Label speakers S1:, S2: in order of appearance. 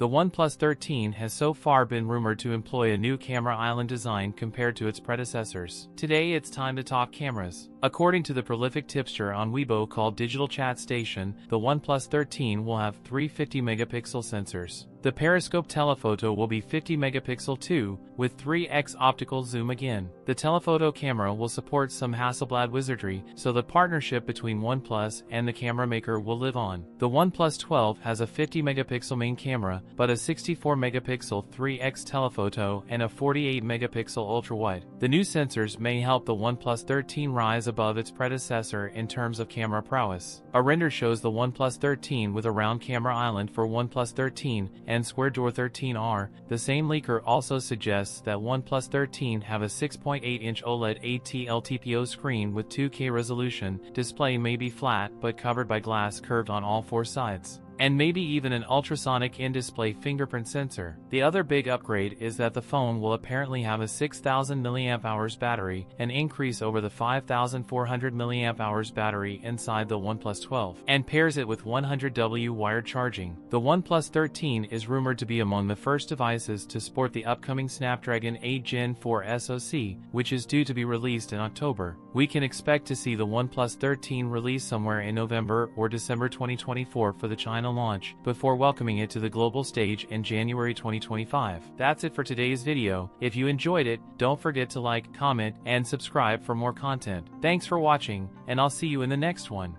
S1: The OnePlus 13 has so far been rumored to employ a new camera island design compared to its predecessors. Today it's time to talk cameras. According to the prolific tipster on Weibo called Digital Chat Station, the OnePlus 13 will have three 50 megapixel sensors. The periscope telephoto will be 50 megapixel too, with 3x optical zoom again. The telephoto camera will support some Hasselblad wizardry, so the partnership between OnePlus and the camera maker will live on. The OnePlus 12 has a 50 megapixel main camera, but a 64 megapixel 3x telephoto and a 48 megapixel ultra-wide. The new sensors may help the OnePlus 13 rise above its predecessor in terms of camera prowess. A render shows the OnePlus 13 with a round camera island for OnePlus 13 and Square Door 13R. The same leaker also suggests that OnePlus 13 have a 6.8-inch OLED ATL-TPO screen with 2K resolution. Display may be flat but covered by glass curved on all four sides and maybe even an ultrasonic in-display fingerprint sensor. The other big upgrade is that the phone will apparently have a 6000 mAh battery, an increase over the 5400 mAh battery inside the OnePlus 12, and pairs it with 100W wired charging. The OnePlus 13 is rumored to be among the first devices to sport the upcoming Snapdragon 8 Gen 4 SoC, which is due to be released in October. We can expect to see the OnePlus 13 released somewhere in November or December 2024 for the China launch, before welcoming it to the global stage in January 2025. That's it for today's video. If you enjoyed it, don't forget to like, comment, and subscribe for more content. Thanks for watching, and I'll see you in the next one.